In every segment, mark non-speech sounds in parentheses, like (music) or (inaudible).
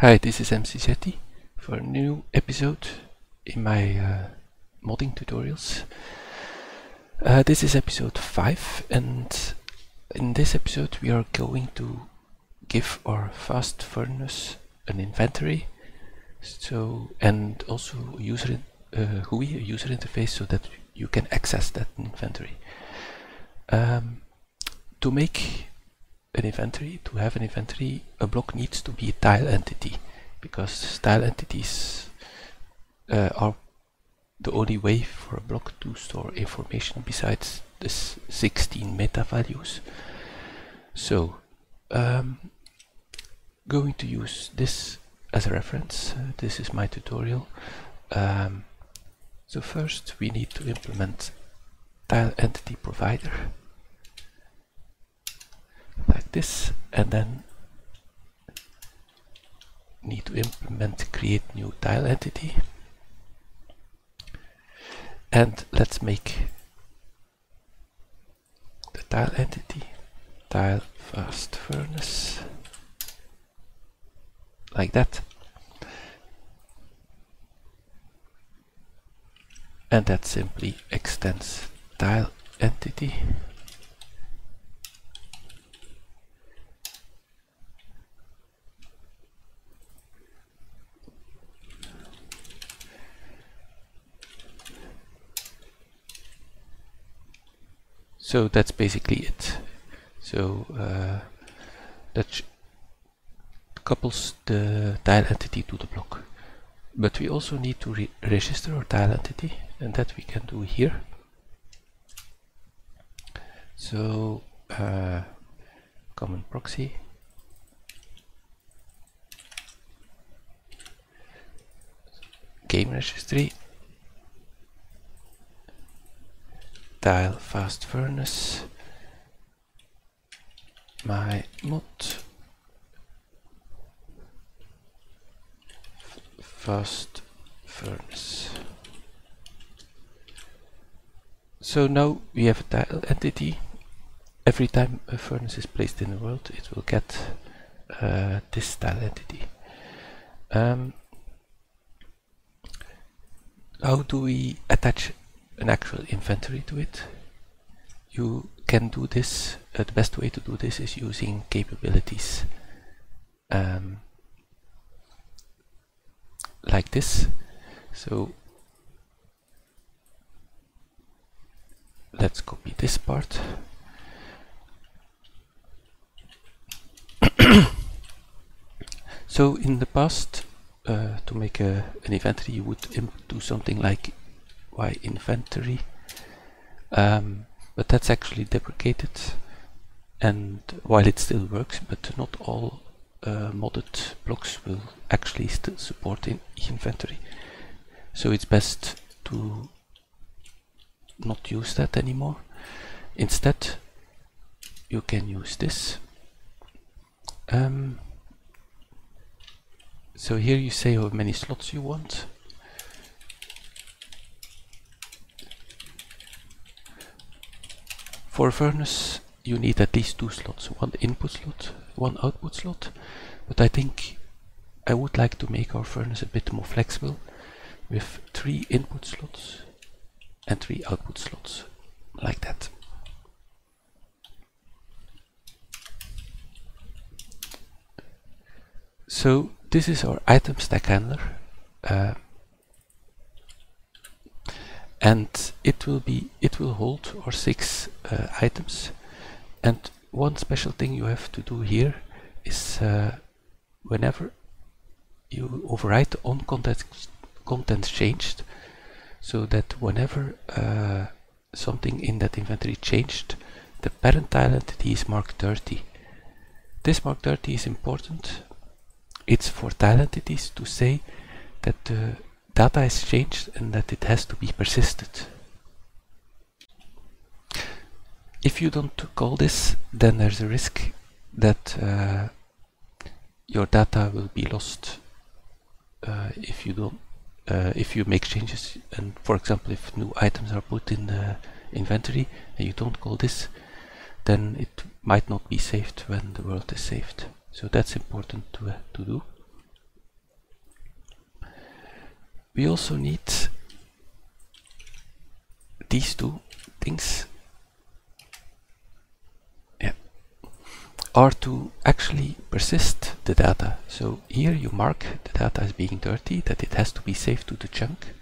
Hi, this is McJty for a new episode in my uh, modding tutorials. Uh, this is episode 5 and in this episode we are going to give our fast furnace an inventory so and also a user uh, GUI, a user interface so that you can access that inventory. Um, to make an inventory, to have an inventory, a block needs to be a tile entity because tile entities uh, are the only way for a block to store information besides this 16 meta values. So, um, going to use this as a reference. Uh, this is my tutorial. Um, so first we need to implement tile entity provider like this and then need to implement create new tile entity. And let's make the tile entity tile fast furnace. Like that. And that simply extends tile entity so that's basically it. So uh, that couples the tile entity to the block. But we also need to re register our tile entity and that we can do here. So uh, common proxy. Game registry tile fast furnace. My mod fast furnace. So now we have a tile entity. Every time a furnace is placed in the world it will get uh, this tile entity. Um, how do we attach an actual inventory to it. You can do this, uh, the best way to do this is using capabilities um, like this. So let's copy this part. (coughs) so in the past, uh, to make a, an inventory, you would do something like IInventory. Um, but that's actually deprecated. And while it still works but not all uh, modded blocks will actually still support in inventory. So it's best to not use that anymore. Instead you can use this. Um, so here you say how many slots you want For a furnace you need at least two slots, one input slot, one output slot, but I think I would like to make our furnace a bit more flexible with three input slots and three output slots, like that. So this is our item stack handler. Uh, and it will be it will hold our six uh, items. And one special thing you have to do here is uh, whenever you overwrite on content content changed so that whenever uh, something in that inventory changed the parent tile entity is marked dirty. This mark dirty is important. It's for tile to say that the data is changed and that it has to be persisted. If you don't call this, then there's a risk that uh, your data will be lost uh, if you don't uh, if you make changes. And for example if new items are put in the inventory and you don't call this then it might not be saved when the world is saved. So that's important to, uh, to do we also need these two things yeah, are to actually persist the data. So here you mark the data as being dirty, that it has to be saved to the chunk.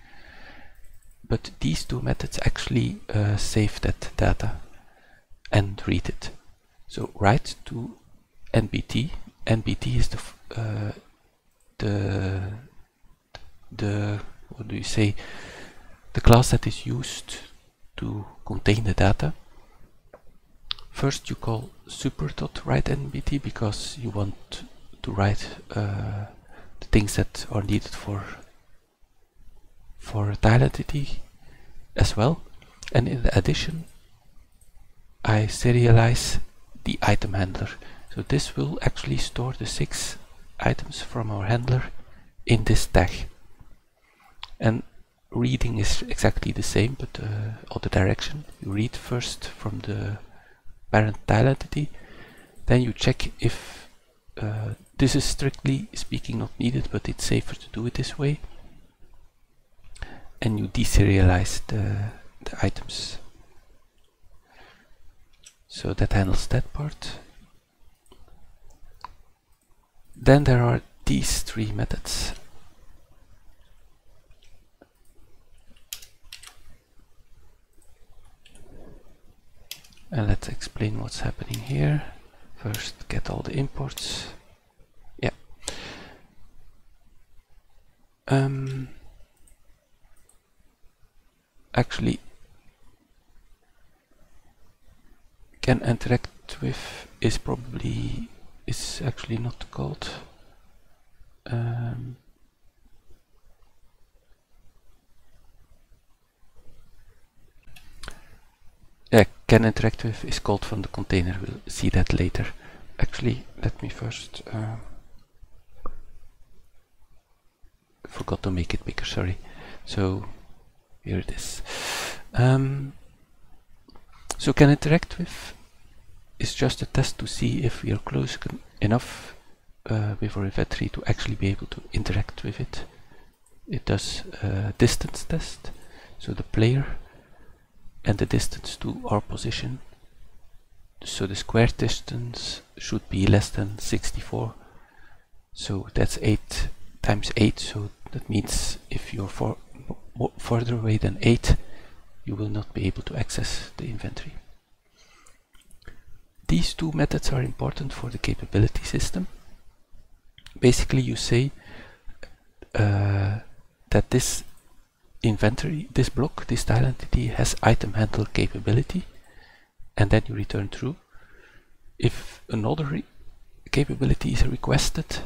But these two methods actually uh, save that data and read it. So write to nbt. nbt is the uh, the the what do you say the class that is used to contain the data. First you call super.writeNBT because you want to write uh, the things that are needed for for tile entity as well. And in addition I serialize the item handler. So this will actually store the six items from our handler in this tag. And reading is exactly the same, but uh, other direction. You read first from the parent tile entity, then you check if uh, this is strictly speaking not needed, but it's safer to do it this way. And you deserialize the, the items. So that handles that part. Then there are these three methods. And let's explain what's happening here. First get all the imports. Yeah. Um, actually can interact with is probably is actually not called um, yeah, can interact with is called from the container. We'll see that later. Actually, let me first. Uh, forgot to make it bigger. Sorry. So here it is. Um, so can interact with is just a test to see if we are close enough uh, with our inventory to actually be able to interact with it. It does a distance test, so the player and the distance to our position. So the square distance should be less than 64. So that's 8 times 8, so that means if you're far, further away than 8, you will not be able to access the inventory. These two methods are important for the capability system. Basically you say uh, that this inventory, this block, this tile entity has item handle capability and then you return true. If another capability is requested,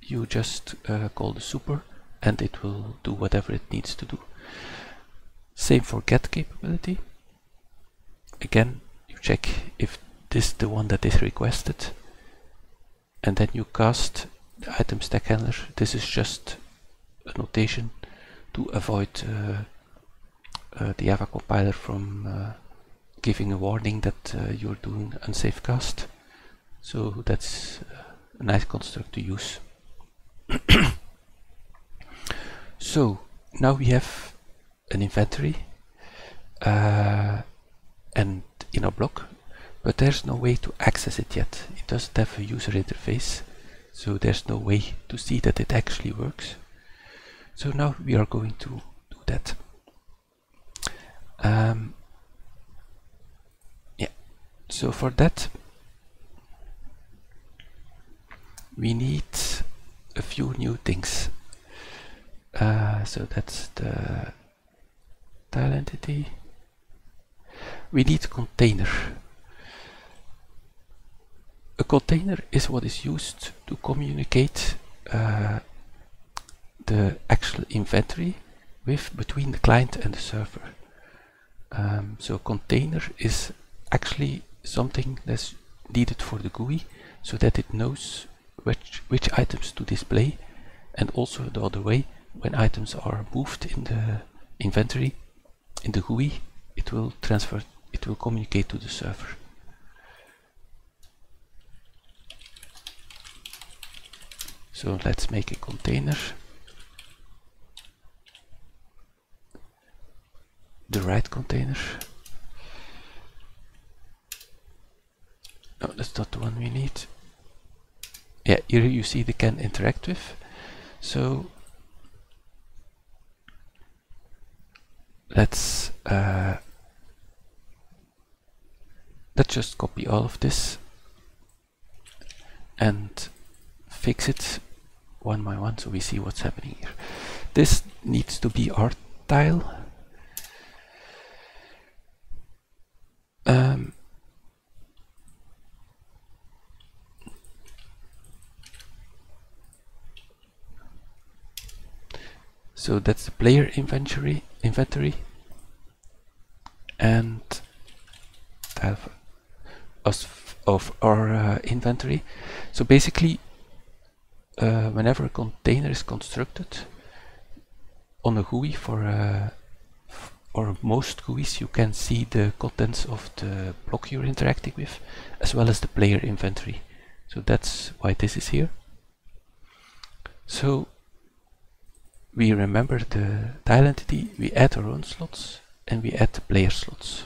you just uh, call the super and it will do whatever it needs to do. Same for get capability. Again, you check if this is the one that is requested and then you cast the item stack handler. This is just a notation to avoid uh, uh, the Java compiler from uh, giving a warning that you're doing unsafe cast. So that's a nice construct to use. (coughs) so now we have an inventory uh, and in a block but there's no way to access it yet. It doesn't have a user interface, so there's no way to see that it actually works. So now we are going to do that. Um, yeah, so for that we need a few new things. Uh, so that's the tile entity. We need container a container is what is used to communicate uh, the actual inventory with between the client and the server. Um, so container is actually something that's needed for the GUI so that it knows which, which items to display and also the other way when items are moved in the inventory in the GUI it will transfer it will communicate to the server. So let's make a container. Right container. No, that's not the one we need. Yeah, here you see the can interact with. So let's uh, let's just copy all of this and fix it one by one so we see what's happening here. This needs to be our tile. Um, so that's the player inventory inventory and of, of our uh, inventory. So basically, uh, whenever a container is constructed on a GUI for uh, or most GUIs, you can see the contents of the block you're interacting with, as well as the player inventory. So that's why this is here. So we remember the tile entity, we add our own slots, and we add the player slots.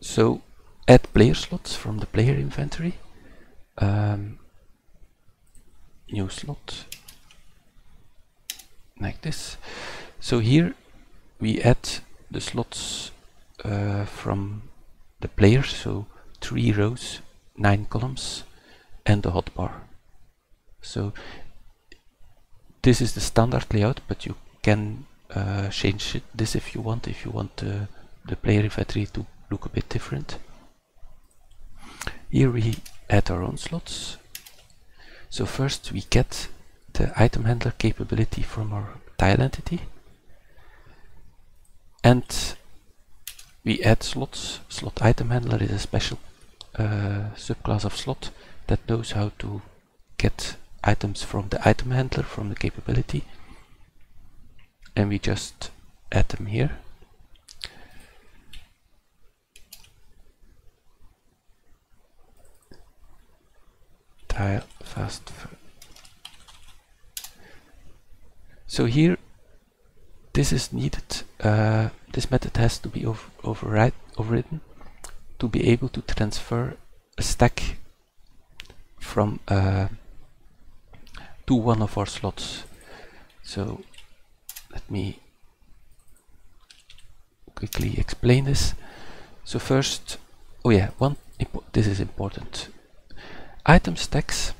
So add player slots from the player inventory. Um, new slot like this. So here we add the slots uh, from the player, so three rows, nine columns, and the hotbar. So this is the standard layout, but you can uh, change it, this if you want, if you want uh, the player inventory to look a bit different. Here we add our own slots. So first we get the item handler capability from our tile entity. And we add slots. Slot item handler is a special uh, subclass of slot that knows how to get items from the item handler, from the capability. And we just add them here. tile fast. So here, this is needed. Uh, this method has to be over overridden to be able to transfer a stack from uh, to one of our slots. So let me quickly explain this. So first, oh yeah, one this is important. Item stacks.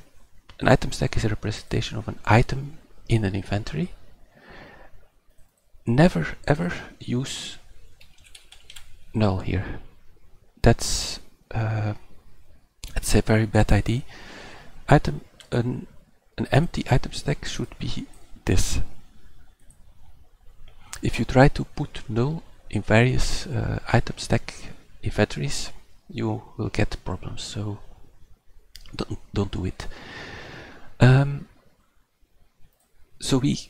An item stack is a representation of an item in an inventory. Never ever use null here. That's uh, that's a very bad idea. Item an an empty item stack should be this. If you try to put null in various uh, item stack inventories, you will get problems. So don't, don't do it. Um, so we,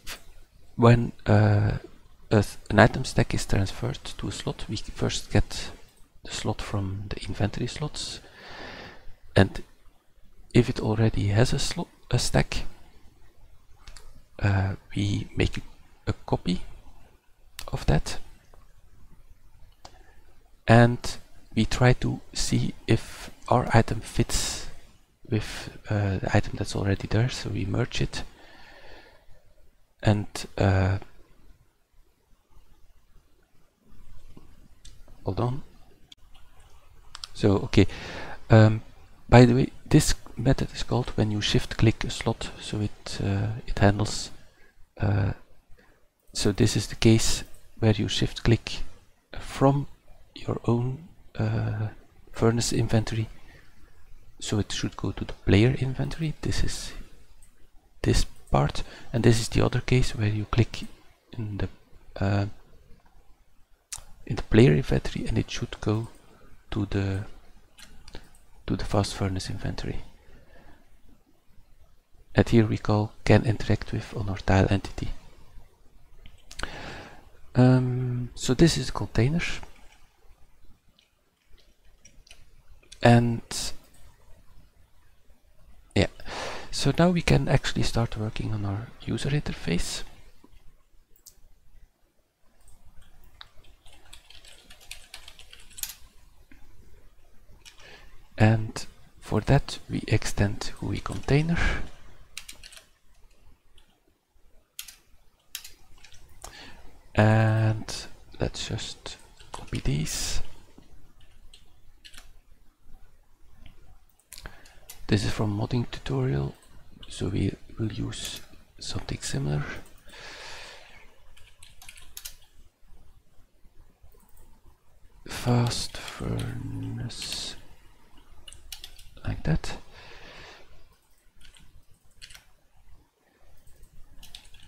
when uh, an item stack is transferred to a slot, we first get the slot from the inventory slots, and if it already has a slot, a stack, uh, we make a copy of that, and we try to see if our item fits with uh, the item that's already there so we merge it. And uh, hold on. So okay. Um, by the way this method is called when you shift click a slot so it uh, it handles uh, so this is the case where you shift click from your own uh, furnace inventory. So it should go to the player inventory. This is this part. And this is the other case where you click in the uh, in the player inventory and it should go to the to the fast furnace inventory. And here we call can interact with on our tile entity. Um, so this is container and yeah, so now we can actually start working on our user interface. And for that we extend GUI container. And let's just copy these this is from modding tutorial so we will use something similar. Fast furnace like that.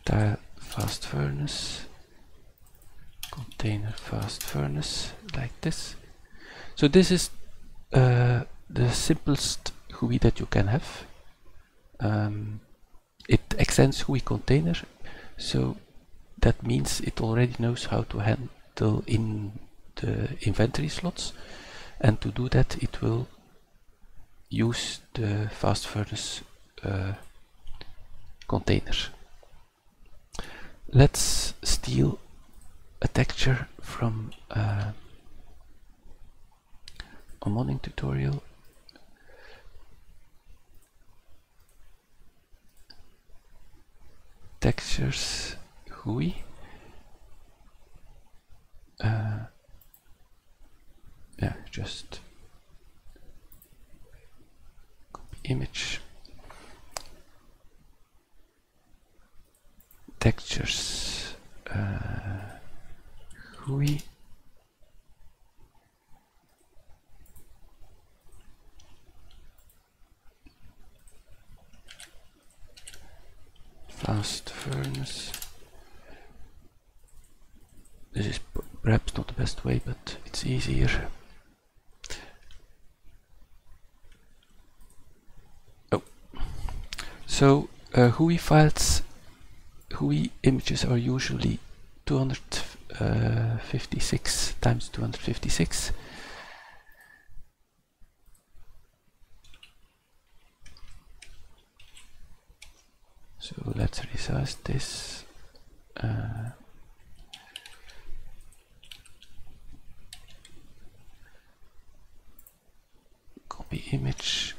Tile fast furnace. Container fast furnace like this. So this is uh, the simplest GUI that you can have. Um, it extends GUI container. So that means it already knows how to handle in the inventory slots. And to do that it will use the fast furnace uh, container. Let's steal a texture from uh, a modding tutorial. Textures GUI. Uh, yeah, just copy image. Textures uh, GUI fast furnace. This is perhaps not the best way but it's easier So uh, files, GUI images are usually 256 times 256. So let's resize this. Uh, copy image.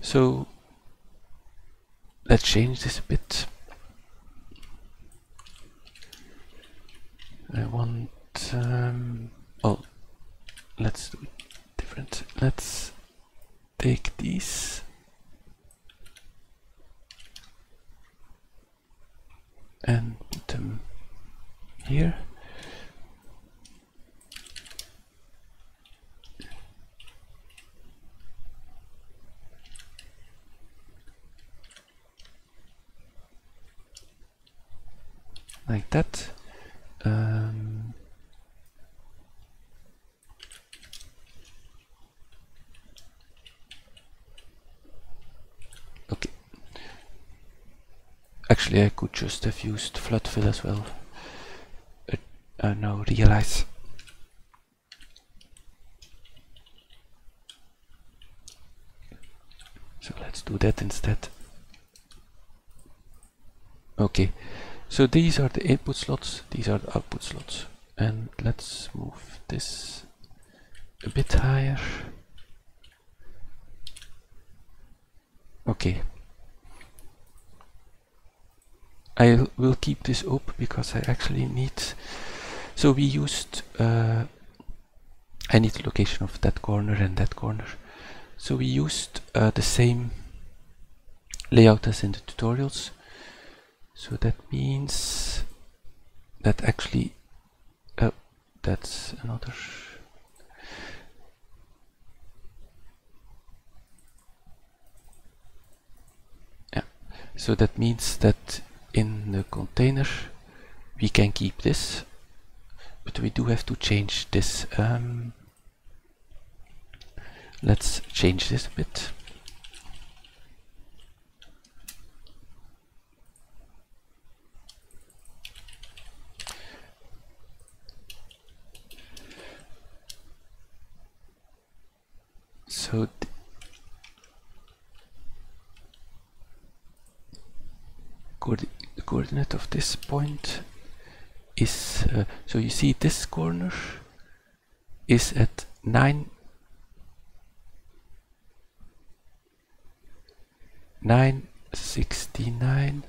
So let's change this a bit. I want, um, oh, let's do it different. Let's take these and put them here. Like that. Um, okay. Actually, I could just have used flood fill as well. Uh, uh, now realize. So let's do that instead. Okay. So these are the input slots, these are the output slots. And let's move this a bit higher. Okay. I will keep this up because I actually need... So we used... Uh, I need the location of that corner and that corner. So we used uh, the same layout as in the tutorials. So that means that actually, oh, that's another. Yeah, so that means that in the container we can keep this, but we do have to change this. Um, let's change this a bit. So the coordinate of this point is, uh, so you see this corner is at 9 969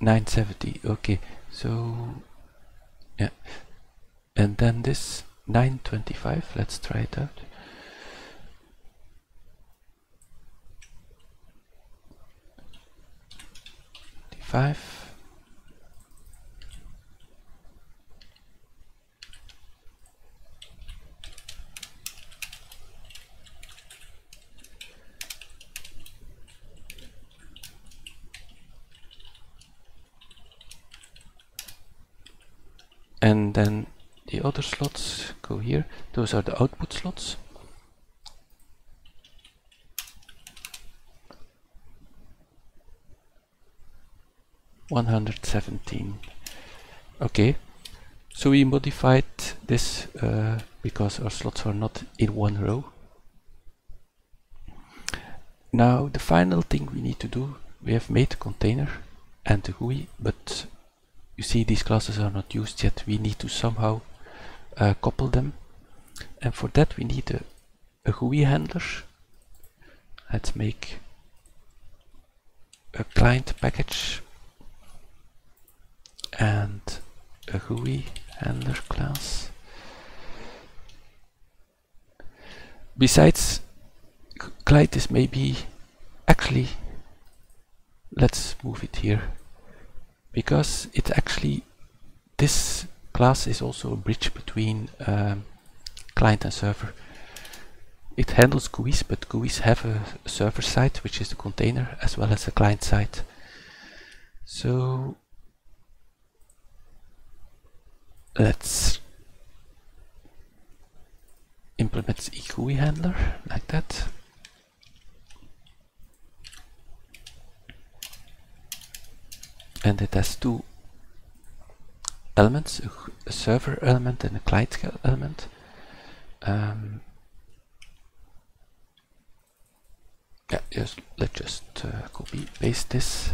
970 okay so yeah and then this 925 let's try it out Five. and then the other slots go here those are the output slots One hundred seventeen. Okay, so we modified this uh, because our slots are not in one row. Now the final thing we need to do, we have made a container and the GUI, but you see these classes are not used yet. We need to somehow uh, couple them. And for that we need a, a GUI handler. Let's make a client package and a GUI handler class. Besides, client is maybe actually let's move it here because it actually this class is also a bridge between um, client and server. It handles GUIs, but GUIs have a server side, which is the container, as well as a client side. So let's implement the GUI handler like that. and it has two elements, a, server element and a client element. Um, yeah, let's just uh, copy paste this.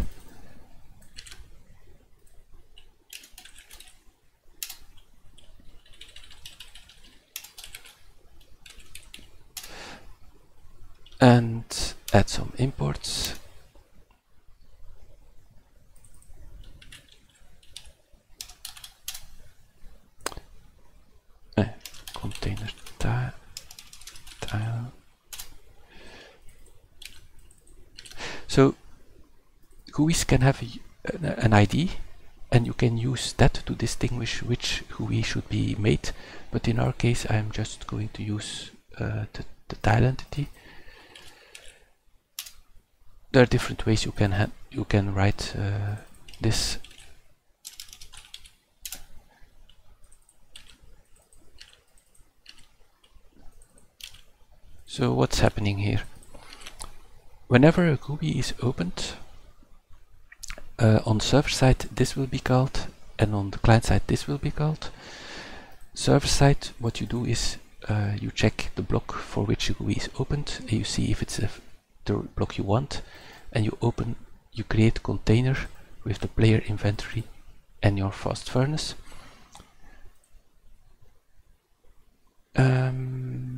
And add some imports. container tile, tile. So GUIs can have a, an ID and you can use that to distinguish which GUI should be made. But in our case I'm just going to use uh, the, the tile entity. There are different ways you can you can write uh, this. So what's happening here? Whenever a GUI is opened, uh, on server side this will be called and on the client side this will be called. Server side what you do is uh, you check the block for which GUI is opened and you see if it's a, the block you want and you open, you create container with the player inventory and your fast furnace. Um,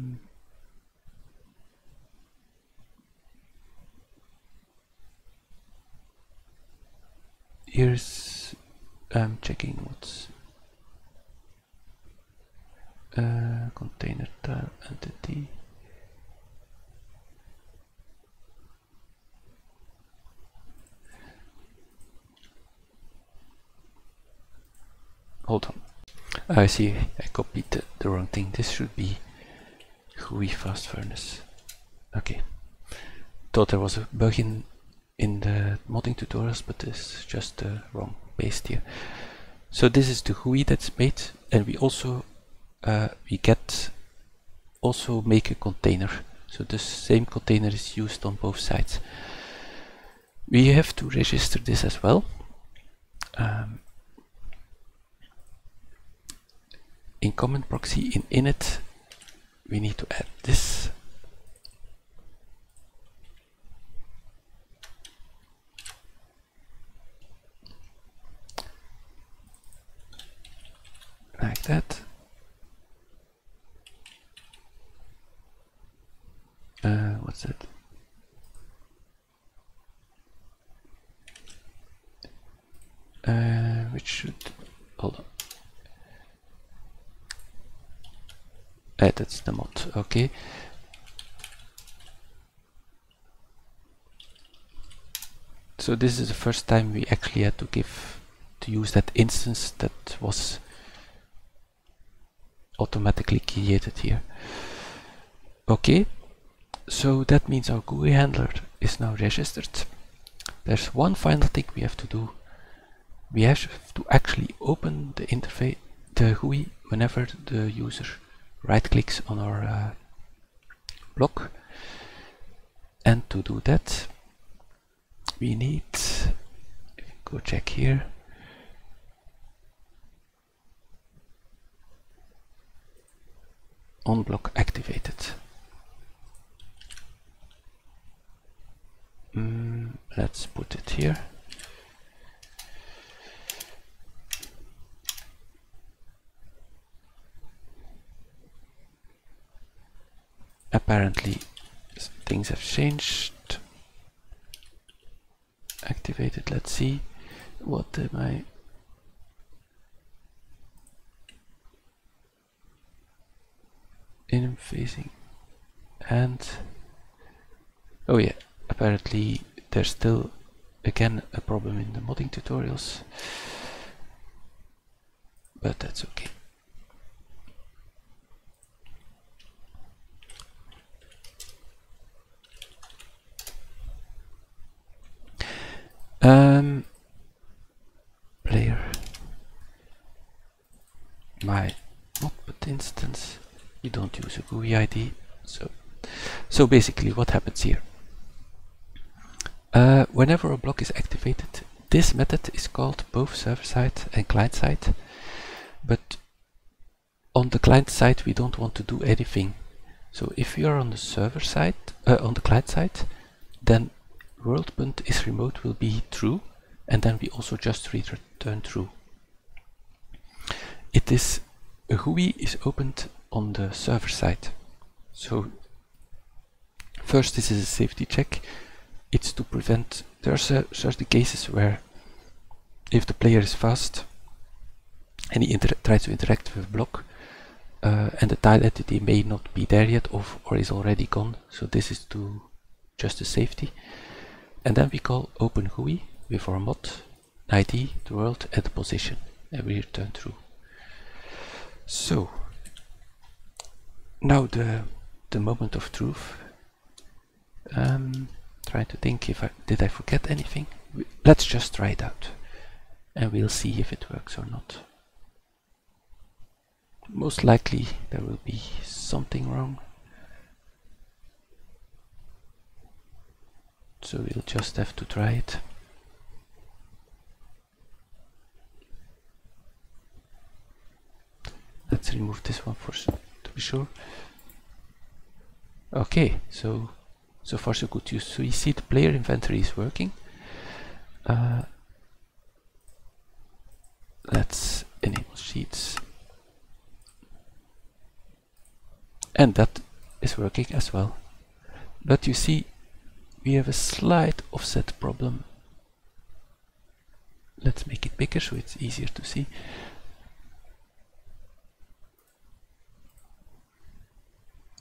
here's I'm checking what's uh, container tile entity. Hold on. I see I copied the, the wrong thing. This should be GUI fast furnace. Okay. Thought there was a bug in in the modding tutorials, but it's just the wrong paste here. So this is the GUI that's made, and we also uh, we get also make a container. So the same container is used on both sides. We have to register this as well. Um, in common proxy in init, we need to add this like that. uh, what's that? Uh, which should hold on. Uh, that's the mod. Okay. So this is the first time we actually had to give to use that instance that was automatically created here. Okay, so that means our GUI handler is now registered. There's one final thing we have to do. We have to actually open the interface, the GUI, whenever the user right clicks on our uh, block. And to do that, we need, go check here, on block activated. Mm, let's put it here. Apparently things have changed. Activated, let's see. What am I in facing. And oh yeah apparently there's still again a problem in the modding tutorials. But that's okay um player my output instance you don't so so basically what happens here? Uh, whenever a block is activated this method is called both server-side and client-side but on the client side we don't want to do anything. So if you are on the server side uh, on the client side then world.is is remote will be true and then we also just return true. It is a GUI is opened on the server side. So first this is a safety check. It's to prevent, there are certain cases where if the player is fast and he tries to interact with a block uh, and the tile entity may not be there yet or, or is already gone. So this is to just a safety. And then we call open GUI with our mod, ID, the world and the position and we return true. So now the the moment of truth. Um, trying to think if I did I forget anything. Let's just try it out, and we'll see if it works or not. Most likely there will be something wrong. So we'll just have to try it. Let's remove this one first be sure. Okay, so so far so good. You, So you see the player inventory is working. Uh, let's enable sheets. And that is working as well. But you see, we have a slight offset problem. Let's make it bigger so it's easier to see.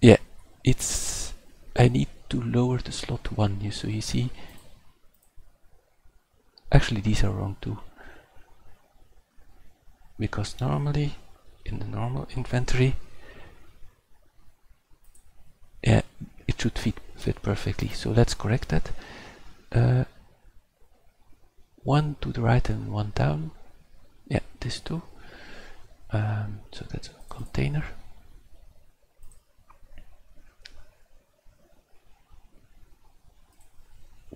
yeah it's I need to lower the slot one so you see. Actually these are wrong too. Because normally in the normal inventory yeah it should fit fit perfectly. So let's correct that. Uh, one to the right and one down. Yeah this two um, so that's a container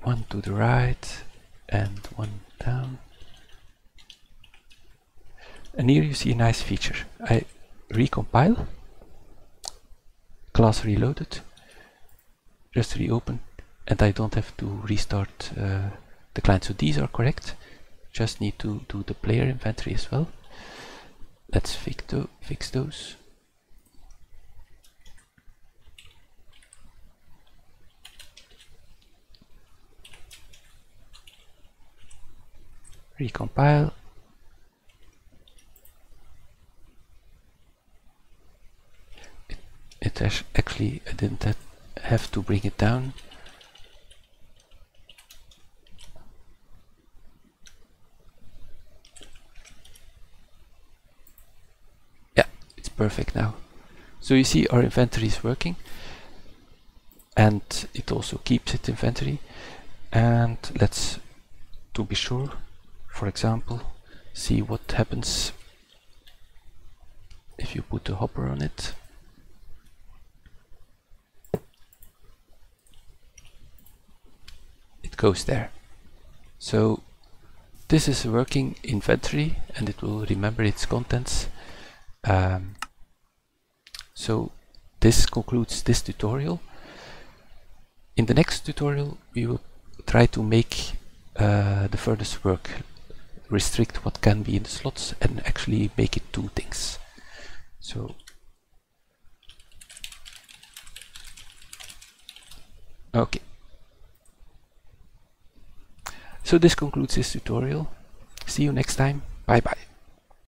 one to the right and one down. And here you see a nice feature. I recompile, class reloaded, just reopen, and I don't have to restart uh, the client. So these are correct. Just need to do the player inventory as well. Let's fix, fix those. Recompile. It, it actually I didn't have to bring it down. Yeah it's perfect now. So you see our inventory is working and it also keeps its inventory. And let's to be sure for example see what happens if you put a hopper on it. It goes there. So this is a working inventory and it will remember its contents. Um, so this concludes this tutorial. In the next tutorial we will try to make uh, the furnace work, restrict what can be in the slots and actually make it do things. So okay. So this concludes this tutorial. See you next time. Bye bye.